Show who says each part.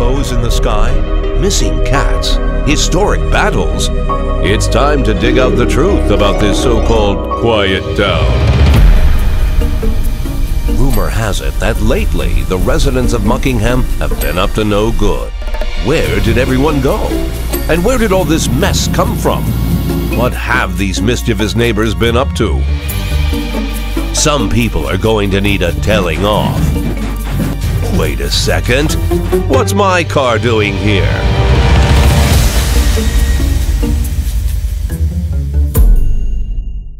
Speaker 1: UFOs in the sky, missing cats, historic battles. It's time to dig out the truth about this so-called quiet town. Rumor has it that lately the residents of Muckingham have been up to no good. Where did everyone go? And where did all this mess come from? What have these mischievous neighbors been up to? Some people are going to need a telling off. Wait a second. What's my car doing here?